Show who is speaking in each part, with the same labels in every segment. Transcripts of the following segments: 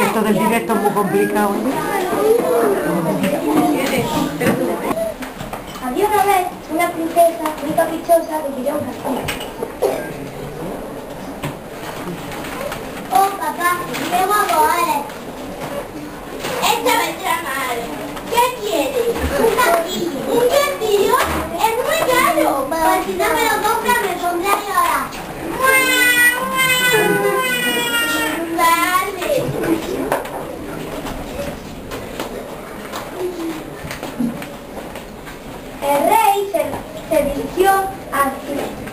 Speaker 1: Esto del directo es muy complicado. ¿eh?
Speaker 2: Se, dirigió a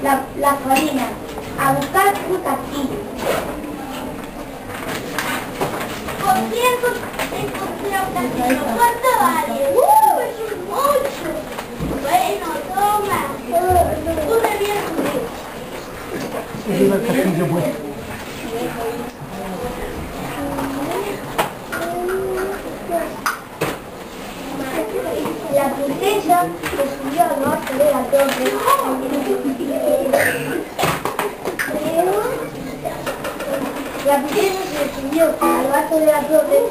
Speaker 2: la, la colina a buscar un castillo. Por cierto, encontré un castillo. ¿Cuánto vale? ¡Uh! Es mucho. Bueno, toma. Tú conmigo.
Speaker 1: Y viva el castillo, pues.
Speaker 2: La princesa se subió al norte de la princesa se subió al alto de la torre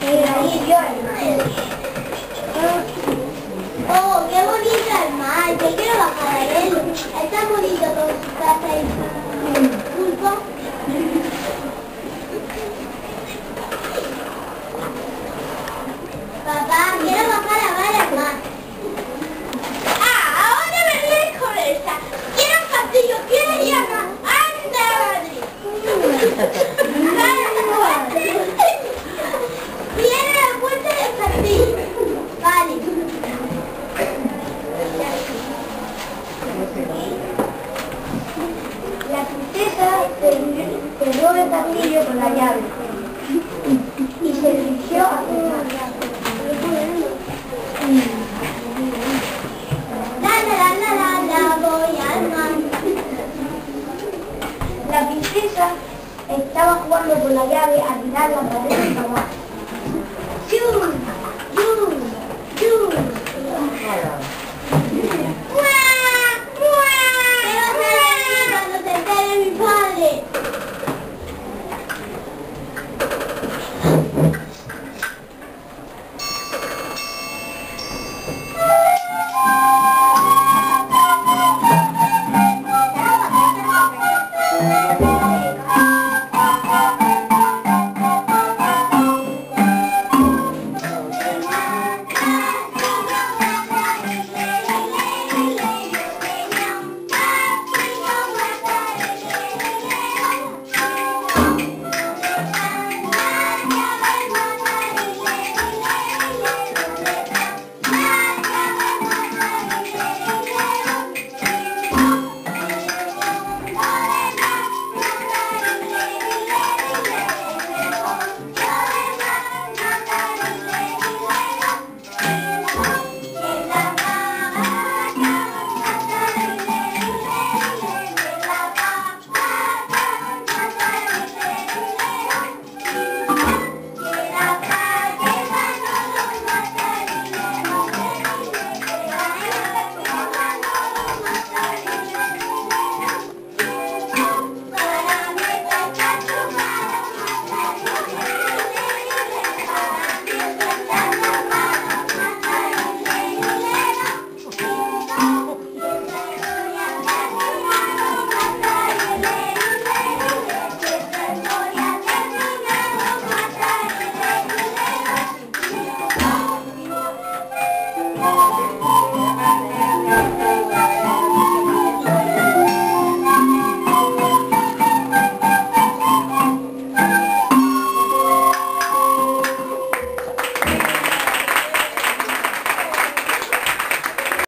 Speaker 2: y ahí vio el mar. ¡Oh, qué bonito el mar! Yo quiero bajar a él. Está bonito con su casa y su pulpo. Papá, quiero bajar a ver el mar. ¡Ah! Ahora me vienes con esta. Quiero un castillo, quiero ir acá. ¡Anda, Madrid! Viene la puerta del castillo. Vale. La princesa cerró el castillo con la llave y se dirigió hacia el mar. La la la la la voy al mar. La princesa estaba jugando con la llave a tirar la pared del abajo. Música